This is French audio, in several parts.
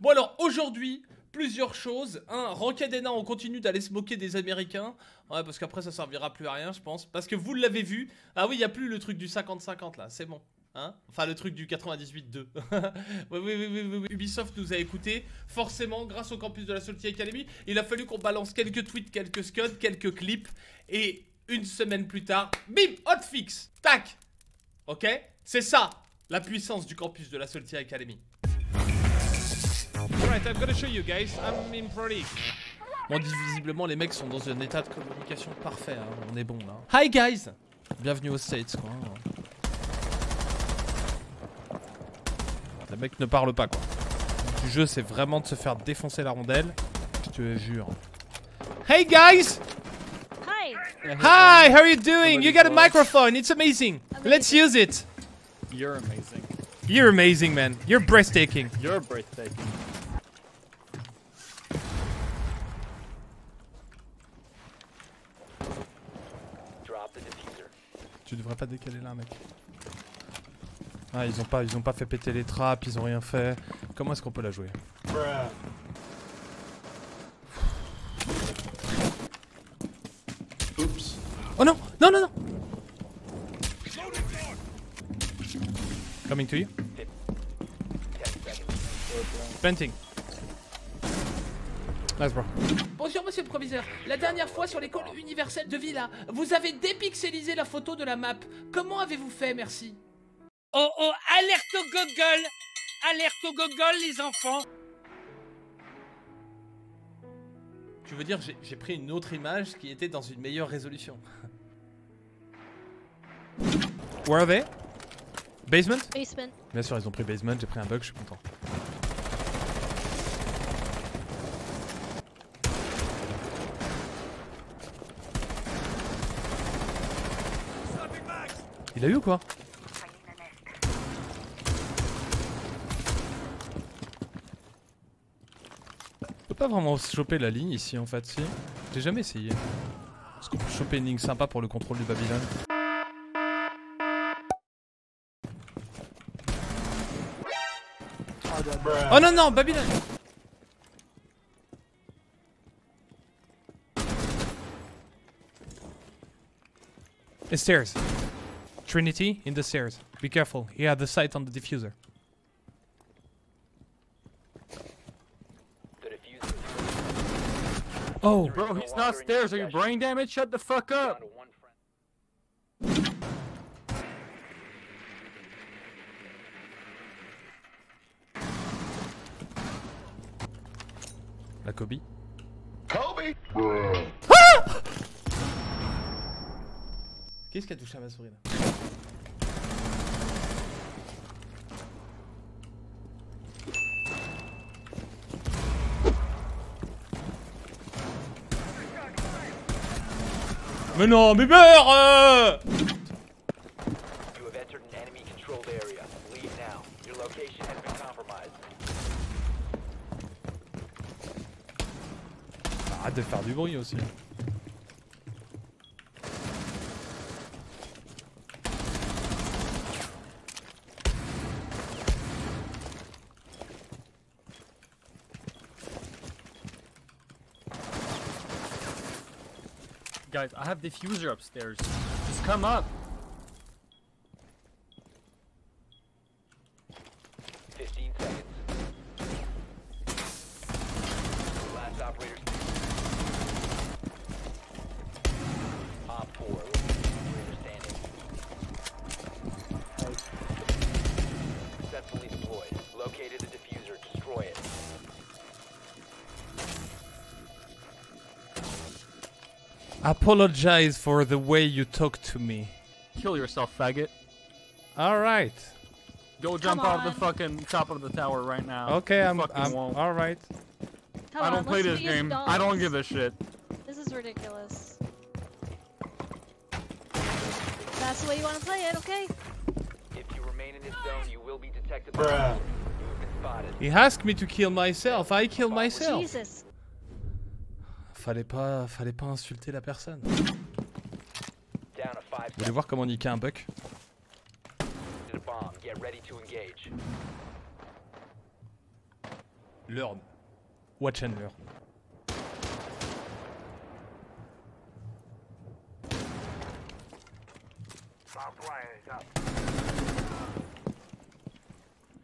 Bon alors, aujourd'hui, plusieurs choses. Un, Ranked on continue d'aller se moquer des Américains. Ouais, parce qu'après ça servira plus à rien, je pense. Parce que vous l'avez vu. Ah oui, il n'y a plus le truc du 50-50 là, c'est bon. Hein enfin, le truc du 98-2. oui, oui, oui, oui, Ubisoft nous a écouté. Forcément, grâce au campus de la Salty Academy, il a fallu qu'on balance quelques tweets, quelques scuds, quelques clips. Et une semaine plus tard, bim, hotfix. Tac. Ok? C'est ça, la puissance du campus de la Salty Academy. Alright, I'm gonna show you guys. I'm in Pro League. Bon, visiblement, les mecs sont dans un état de communication parfait. Hein. On est bon là. Hi guys Bienvenue aux States quoi. Le mec ne parle pas quoi. Le jeu c'est vraiment de se faire défoncer la rondelle. Je te jure. Hey guys Hi Hi, how are you doing? You got a microphone, it's amazing. Let's use it. You're amazing. You're amazing man. You're breathtaking. You're breathtaking. Tu devrais pas décaler là mec. Ah, ils ont pas, ils ont pas fait péter les trappes, ils ont rien fait. Comment est-ce qu'on peut la jouer? Oups. Oh non Non, non, non Coming to you. Planting. Nice bro. Bonjour monsieur le proviseur. La dernière fois sur l'école universelle de Villa, vous avez dépixelisé la photo de la map. Comment avez-vous fait, merci? Oh oh, alerte au Google Alerte au Google, les enfants Tu veux dire, j'ai pris une autre image qui était dans une meilleure résolution. Where are they? Basement? Basement. Bien sûr, ils ont pris basement, j'ai pris un bug, je suis content. Il a eu ou quoi pas vraiment choper la ligne ici en fait, si. J'ai jamais essayé. Est-ce qu'on peut choper une ligne sympa pour le contrôle du Babylone Oh non non, Babylone The stairs. Trinity in the stairs. Be careful. He had the sight on the diffuser. Oh. Bro, he's not stairs. Are you brain damaged? Shut the fuck up. La Kobe. Kobe ah Qu'est-ce qui a touché à ma souris là Mais non, mais meurs euh. Arrête de faire du bruit aussi. Guys, I have diffuser upstairs. Just come up. Apologize for the way you talk to me. Kill yourself, faggot. Alright. Go jump off the fucking top of the tower right now. Okay, you I'm, I'm alright. I don't play this game. I don't give a shit. This is ridiculous. That's the way you want to play it, okay? If you remain in this zone, you will be detected. Bruh. He asked me to kill myself. I kill oh, myself. Jesus. Fallait pas, fallait pas insulter la personne. Vous voulez voir comment niquer un buck Learn. Watch and learn.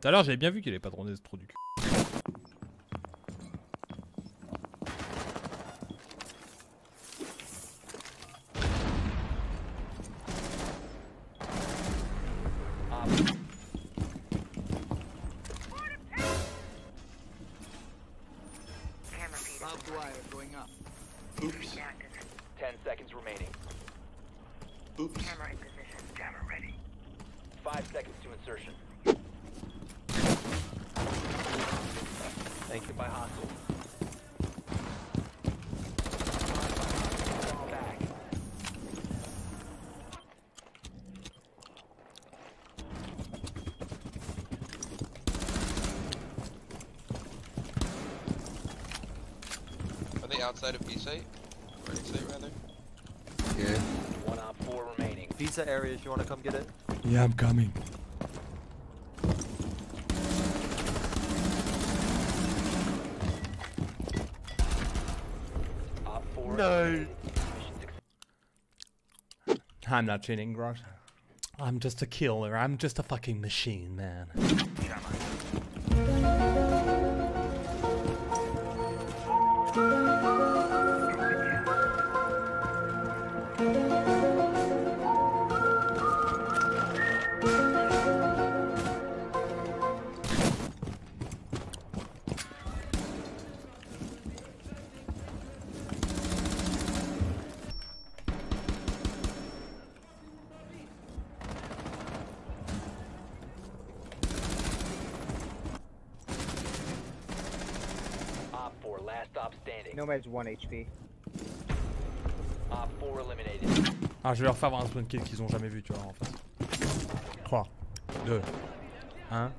Tout à l'heure, j'avais bien vu qu'il avait pas droné trop du cul. Ten seconds remaining. Oops. Camera in position. Camera ready. Five seconds to insertion. Thank you by hostile. Outside of B site? Or A site rather? Yeah. One op four remaining. Visa area if you want to come get it. Yeah, I'm coming. Op four. No. eliminated. Mission success. I'm not cheating, Grosh. I'm just a killer. I'm just a fucking machine, man. Nomad's 1 HP. Op four eliminated. Ah, je vais leur faire voir un spawn kill qu'ils ont jamais vu, tu vois, en face. 3, 2, 1,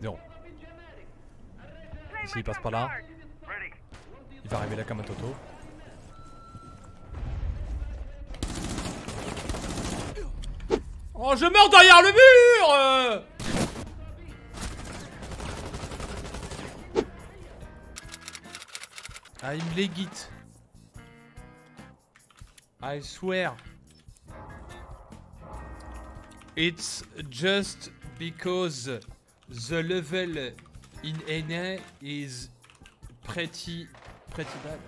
0. Ici, il passe par là. Il va arriver là comme un toto. Oh, je meurs derrière le mur I'm legit. I swear. It's just because the level in NA is pretty pretty bad.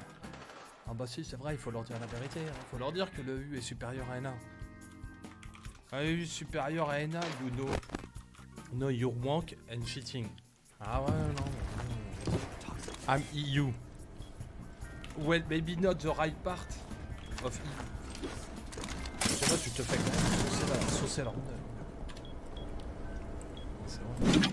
Ah bah si, c'est vrai, il faut leur dire la vérité. Il faut leur dire que le U est supérieur à NA. Un U supérieur à NA, you know. No, you're wank and cheating. Ah ouais, non. I'm EU. Well, maybe not the right part of EU. Je sais tu te fais quand même saucer la, saucer la rondelle. C'est vrai.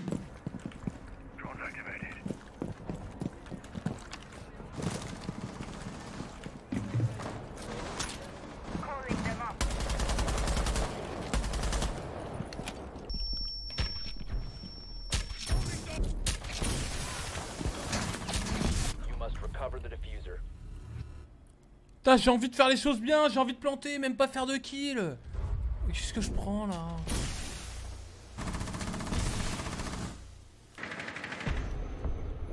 You must recover the diffuser. J'ai envie de faire les choses bien, j'ai envie de planter, même pas faire de kill. Qu'est-ce que je prends là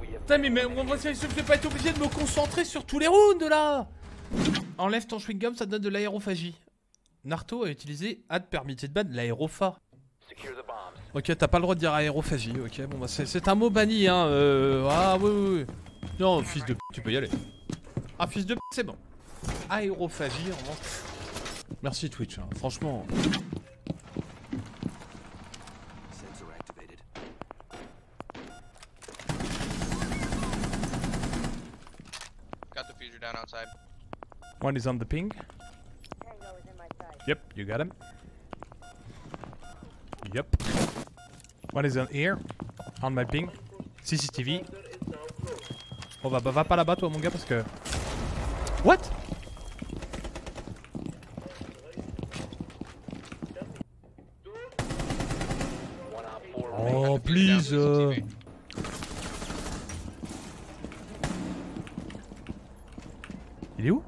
Putain, mais, mais je vais pas être obligé de me concentrer sur tous les rounds là Enlève ton chewing-gum, ça te donne de l'aérophagie. Naruto a utilisé Ad Permitted Ban, l'aéropha. secure the bombs. Ok, t'as pas le droit de dire aérophagie, ok, bon bah c'est- c'est un mot banni, hein, euh... Ah oui, oui, oui. Non, fils de p, tu peux y aller. Ah, fils de p, c'est bon. Aérophagie, en. Merci Twitch, hein, franchement. Got the fuser down outside. One is on the ping. Yep, you got him. Yep. One is on here, on my ping. CCTV. Oh bah, bah va pas là-bas toi mon gars parce que... What? Oh please euh... Il est où?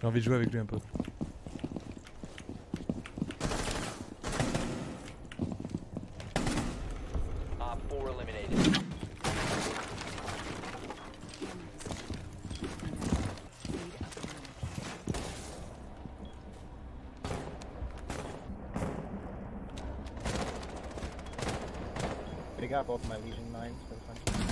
J'ai envie de jouer avec lui un peu. Actually got both my Legion mines for the fun.